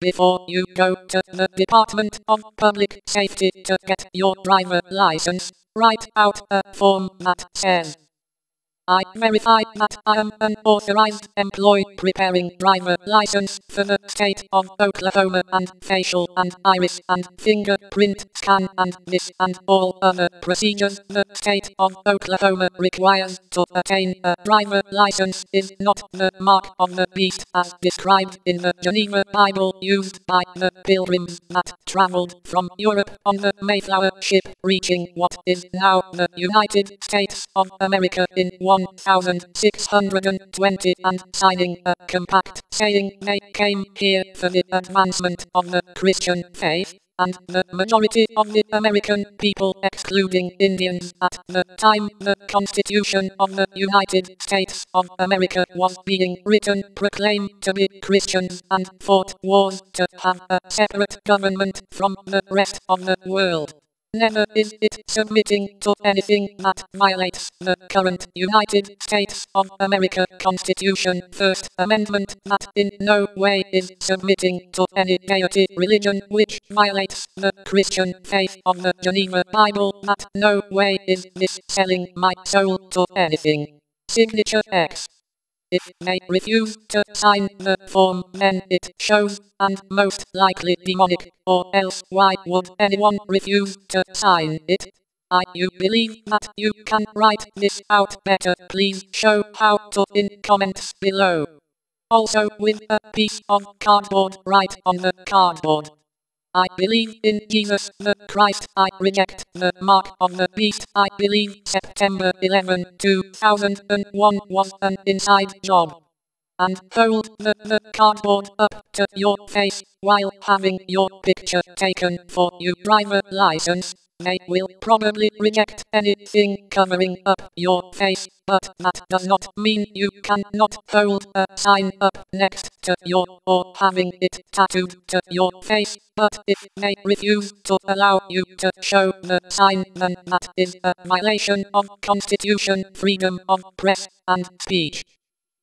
before you go to the Department of Public Safety to get your driver license, write out a form that says, I verify that I am an authorized employee preparing driver license for the state of Oklahoma and facial and iris and fingerprint scan and this and all other procedures the state of Oklahoma requires to attain a driver license is not the mark of the beast as described in the Geneva Bible used by the pilgrims that traveled from Europe on the Mayflower ship reaching what is now the United States of America in one 1620 and signing a compact saying they came here for the advancement of the Christian faith, and the majority of the American people excluding Indians at the time the Constitution of the United States of America was being written proclaimed to be Christians and fought wars to have a separate government from the rest of the world. Never is it submitting to anything that violates the current United States of America Constitution First Amendment that in no way is submitting to any deity religion which violates the Christian faith of the Geneva Bible that no way is this selling my soul to anything. Signature X. If may refuse to sign the form, then it shows, and most likely demonic, or else why would anyone refuse to sign it? I you believe that you can write this out better, please show how to in comments below. Also with a piece of cardboard right on the cardboard. I believe in Jesus the Christ. I reject the mark of the beast. I believe September 11, 2001 was an inside job. And hold the, the cardboard up to your face while having your picture taken for your driver license. They will probably reject anything covering up your face, but that does not mean you cannot hold a sign up next to your or having it tattooed to your face. But if they refuse to allow you to show the sign, then that is a violation of Constitution, freedom of press and speech.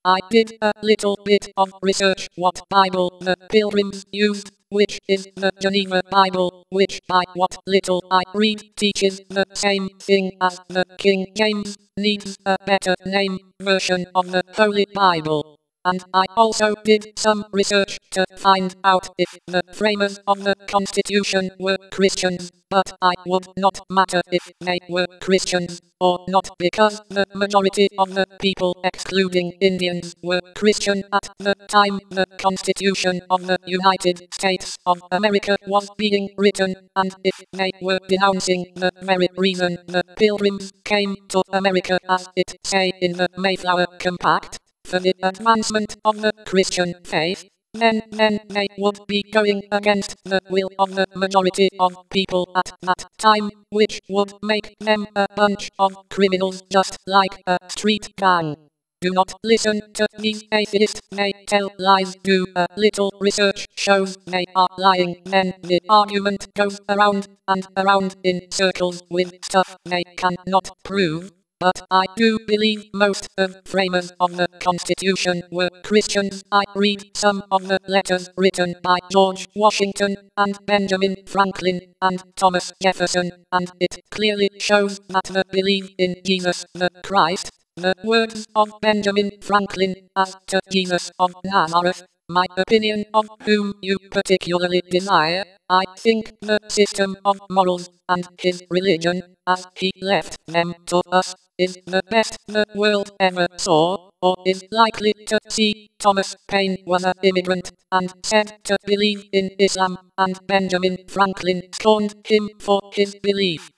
I did a little bit of research what Bible the pilgrims used which is the Geneva Bible, which by what little I read teaches the same thing as the King James, needs a better name version of the Holy Bible and I also did some research to find out if the framers of the Constitution were Christians, but I would not matter if they were Christians or not because the majority of the people excluding Indians were Christian at the time the Constitution of the United States of America was being written, and if they were denouncing the very reason the pilgrims came to America as it say in the Mayflower Compact, for the advancement of the Christian faith, then, then they would be going against the will of the majority of people at that time, which would make them a bunch of criminals just like a street gang. Do not listen to these atheists, they tell lies. Do a little research shows they are lying. Then the argument goes around and around in circles with stuff they cannot prove. But I do believe most of the framers of the Constitution were Christians. I read some of the letters written by George Washington and Benjamin Franklin and Thomas Jefferson, and it clearly shows that the belief in Jesus the Christ, the words of Benjamin Franklin as to Jesus of Nazareth, my opinion of whom you particularly desire, I think the system of morals and his religion, as he left them to us, is the best the world ever saw, or is likely to see. Thomas Paine was an immigrant, and said to believe in Islam, and Benjamin Franklin scorned him for his belief.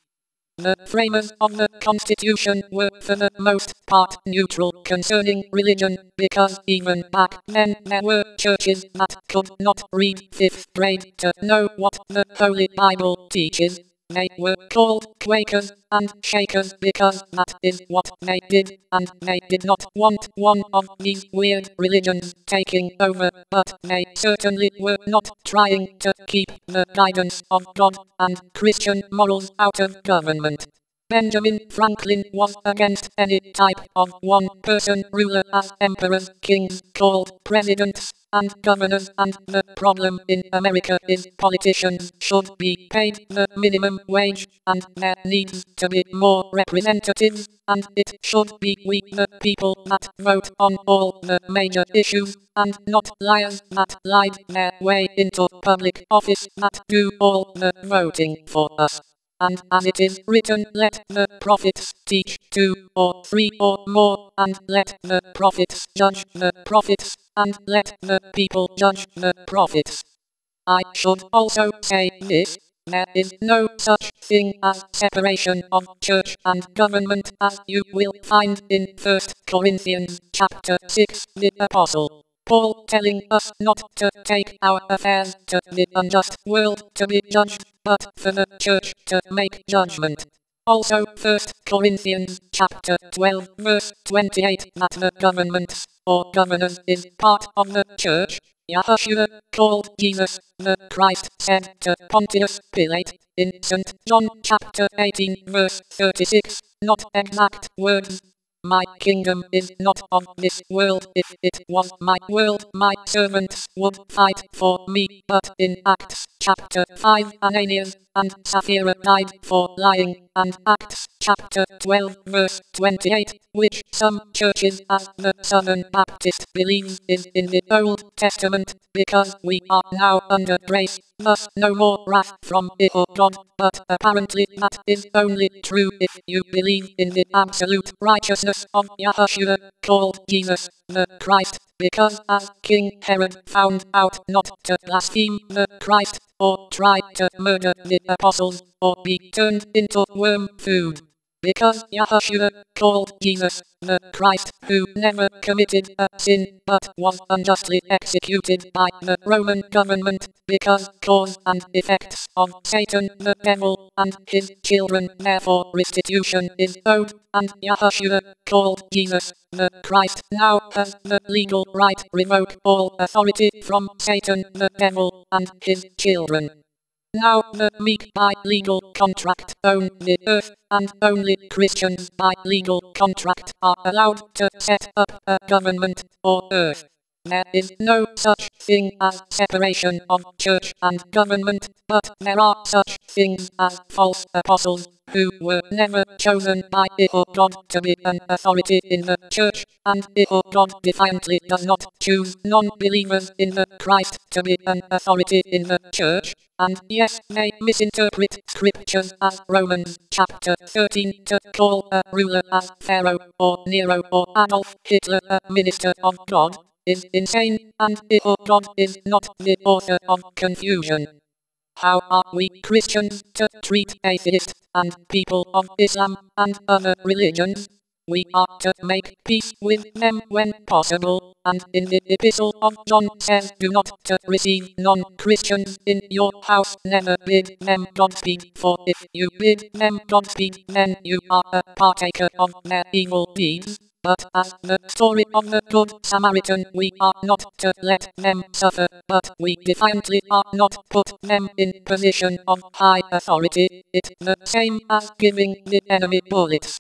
The framers of the Constitution were for the most part neutral concerning religion, because even back then there were churches that could not read 5th grade to know what the Holy Bible teaches, they were called Quakers and Shakers because that is what they did, and they did not want one of these weird religions taking over, but they certainly were not trying to keep the guidance of God and Christian morals out of government. Benjamin Franklin was against any type of one-person ruler as emperors, kings, called presidents, and governors and the problem in America is politicians should be paid the minimum wage and there needs to be more representatives and it should be we the people that vote on all the major issues and not liars that lied their way into public office that do all the voting for us. And as it is written, let the prophets teach two or three or more, and let the prophets judge the prophets, and let the people judge the prophets. I should also say this, there is no such thing as separation of church and government as you will find in 1 Corinthians chapter 6, the apostle. Paul telling us not to take our affairs to the unjust world to be judged, but for the church to make judgment. Also 1 Corinthians chapter 12 verse 28 that the government or governors is part of the church. Yahushua called Jesus the Christ said to Pontius Pilate in St. John chapter 18 verse 36, not exact words my kingdom is not of this world. If it was my world, my servants would fight for me. But in Acts chapter 5, Ananias and Sapphira died for lying. And Acts chapter 12, verse 28, which some churches as the Southern Baptist believes is in the Old Testament, because we are now under grace, thus no more wrath from God, but apparently that is only true if you believe in the absolute righteousness of Yahushua, called Jesus, the Christ, because as King Herod found out not to blaspheme the Christ, or try to murder the apostles, or be turned into worm food because Yahushua called Jesus the Christ who never committed a sin but was unjustly executed by the Roman government because cause and effects of Satan the devil and his children therefore restitution is owed and Yahushua called Jesus the Christ now has the legal right revoke all authority from Satan the devil and his children. Now the meek by legal contract own the earth, and only Christians by legal contract are allowed to set up a government or earth. There is no such thing as separation of church and government, but there are such things as false apostles, who were never chosen by God to be an authority in the church, and God defiantly does not choose non-believers in the Christ to be an authority in the church, and yes, they misinterpret scriptures as Romans chapter 13 to call a ruler as Pharaoh or Nero or Adolf Hitler a minister of God, is insane, and God is not the author of confusion. How are we Christians to treat atheists and people of Islam and other religions? We are to make peace with them when possible, and in the epistle of John says do not to receive non-Christians in your house, never bid them Godspeed, for if you bid them Godspeed, then you are a partaker of their evil deeds. But as the story of the Good Samaritan, we are not to let them suffer, but we defiantly are not put them in position of high authority. It's the same as giving the enemy bullets.